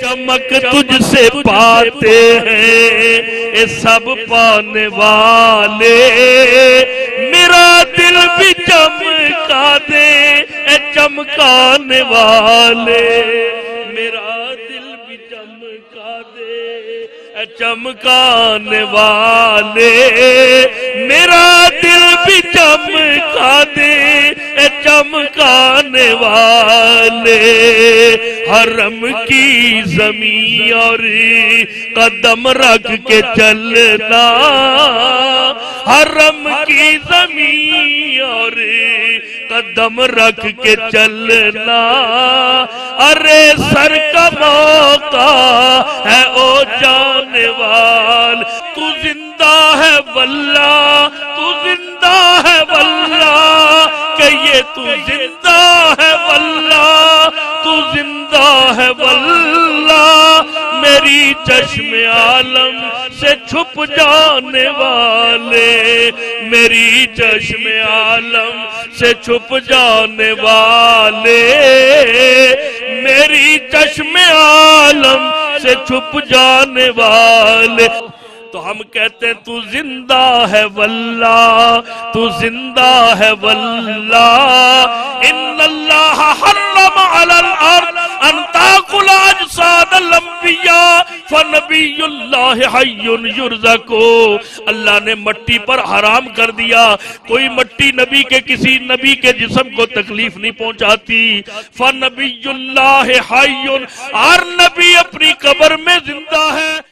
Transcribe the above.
चमक तुझसे पाते हैं ये सब पाने वाले। मेरा दिल भी चमका दे चमकाने वाले। मेरा दिल भी चमका दे चमकाने वाले। मेरा दिल भी चमका दे चमकाने वाले। हरम की जमी और कदम रख के चलना। हरम की जमी और कदम रख के चलना। अरे सर का मौका है, ओ जाने वाल तू ज़िंदा है वल्ला, तू ज़िंदा है वल्ला, कहिए तू ज़िंदा है वल्ला। तू ज़िंदा है वल्ला मेरी चश्म आलम से छुप जाने वाले। मेरी चश्म आलम से छुप जाने वाले। मेरी चश्म आलम से छुप जाने वाले। तो हम कहते हैं, तू ज़िंदा है वल्ला तू ज़िंदा है वल्ला इन युरज़को। अल्लाह ने मट्टी पर हराम कर दिया। कोई मट्टी नबी के किसी नबी के जिसम को तकलीफ़ नहीं पहुंचाती। फन नबी हर नबी अपनी कबर में ज़िंदा है।